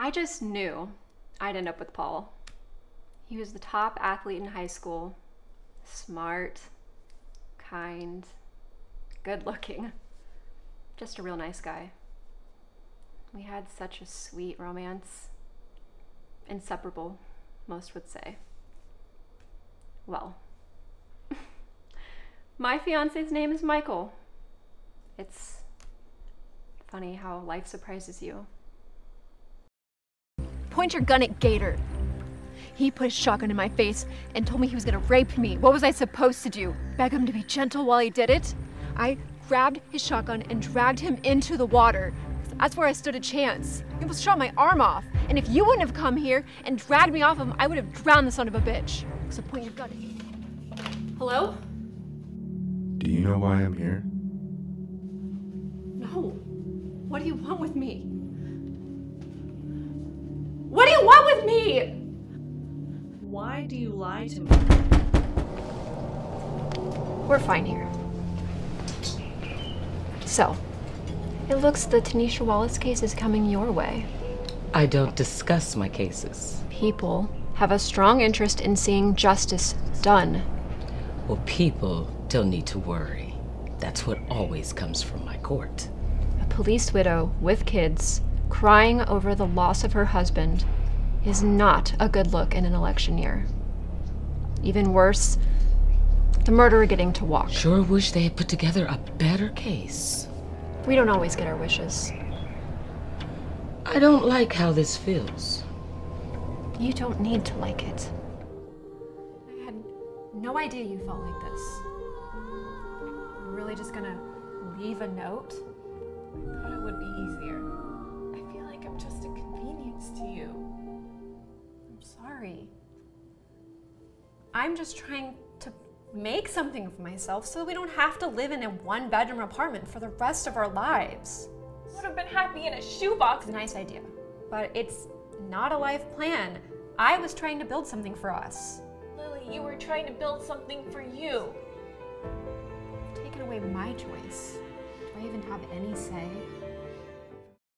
I just knew I'd end up with Paul. He was the top athlete in high school, smart, kind, good looking, just a real nice guy. We had such a sweet romance. Inseparable, most would say. Well, my fiance's name is Michael. It's funny how life surprises you. Point your gun at Gator. He put a shotgun in my face and told me he was gonna rape me. What was I supposed to do? Beg him to be gentle while he did it? I grabbed his shotgun and dragged him into the water. That's where I stood a chance. He almost shot my arm off. And if you wouldn't have come here and dragged me off him, I would have drowned the son of a bitch. So point your gun at me. Hello? Do you know why I'm here? No. What do you want with me? With me? Why do you lie to me? We're fine here. So, it looks the Tanisha Wallace case is coming your way. I don't discuss my cases. People have a strong interest in seeing justice done. Well, people don't need to worry. That's what always comes from my court. A police widow with kids crying over the loss of her husband is not a good look in an election year. Even worse, the murderer getting to walk. Sure wish they had put together a better case. We don't always get our wishes. I don't like how this feels. You don't need to like it. I had no idea you felt like this. You're really just gonna leave a note? I thought it would be easier. I feel like I'm just a convenience to you. I'm. I'm just trying to make something of myself so we don't have to live in a one bedroom apartment for the rest of our lives. Would have been happy in a shoebox. It's a nice idea, but it's not a life plan. I was trying to build something for us. Lily, you were trying to build something for you. Taken away my choice. Do I even have any say?